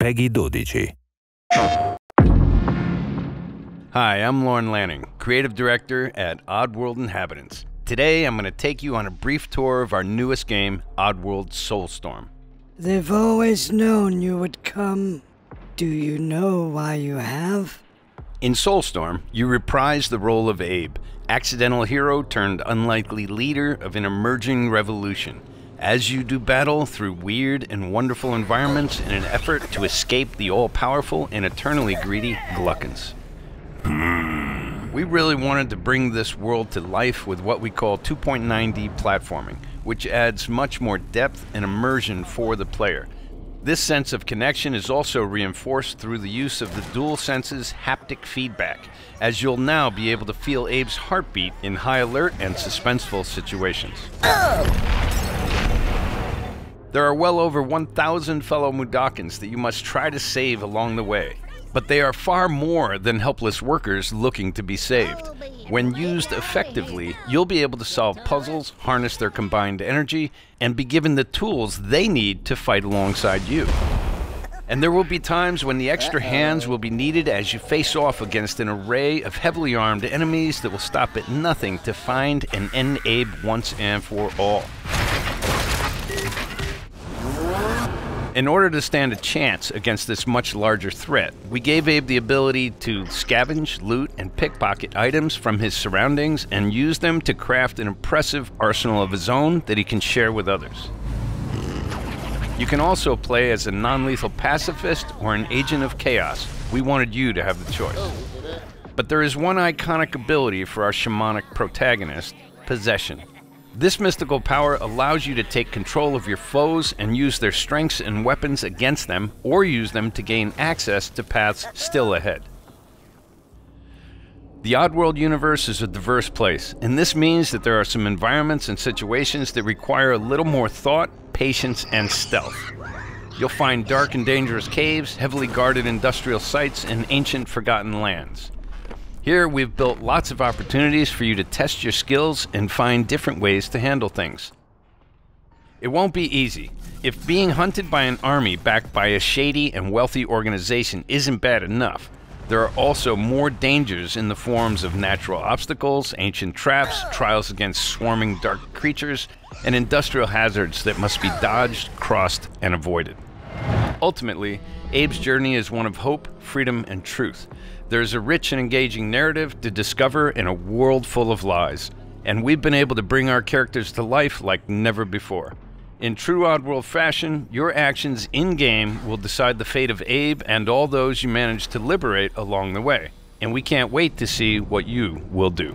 PEGI 12. Hi, I'm Lorne Lanning, Creative Director at Oddworld Inhabitants. Today, I'm going to take you on a brief tour of our newest game, Oddworld Soulstorm. They've always known you would come. Do you know why you have? In Soulstorm, you reprise the role of Abe, accidental hero turned unlikely leader of an emerging revolution, as you do battle through weird and wonderful environments in an effort to escape the all powerful and eternally greedy Glukkons. Hmm. We really wanted to bring this world to life with what we call 2.9D platforming, which adds much more depth and immersion for the player. This sense of connection is also reinforced through the use of the DualSense's haptic feedback, as you'll now be able to feel Abe's heartbeat in high alert and suspenseful situations. Oh! There are well over 1,000 fellow Mudokons that you must try to save along the way. But they are far more than helpless workers looking to be saved. When used effectively, you'll be able to solve puzzles, harness their combined energy, and be given the tools they need to fight alongside you. And there will be times when the extra hands will be needed as you face off against an array of heavily armed enemies that will stop at nothing to find and end Abe once and for all. In order to stand a chance against this much larger threat, we gave Abe the ability to scavenge, loot, and pickpocket items from his surroundings and use them to craft an impressive arsenal of his own that he can share with others. You can also play as a non lethal pacifist or an agent of chaos. We wanted you to have the choice. But there is one iconic ability for our shamanic protagonist possession. This mystical power allows you to take control of your foes and use their strengths and weapons against them, or use them to gain access to paths still ahead. The Oddworld universe is a diverse place, and this means that there are some environments and situations that require a little more thought, patience, and stealth. You'll find dark and dangerous caves, heavily guarded industrial sites, and ancient forgotten lands. Here, we've built lots of opportunities for you to test your skills and find different ways to handle things. It won't be easy. If being hunted by an army backed by a shady and wealthy organization isn't bad enough, there are also more dangers in the forms of natural obstacles, ancient traps, trials against swarming dark creatures, and industrial hazards that must be dodged, crossed, and avoided. Ultimately, Abe's journey is one of hope, freedom, and truth. There's a rich and engaging narrative to discover in a world full of lies, and we've been able to bring our characters to life like never before. In true Oddworld fashion, your actions in game will decide the fate of Abe and all those you manage to liberate along the way, and we can't wait to see what you will do.